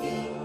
you.